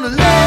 gonna let